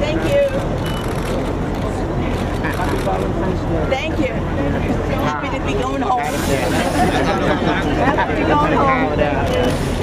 Thank you. Thank you. Happy to be going home. Happy to be going home.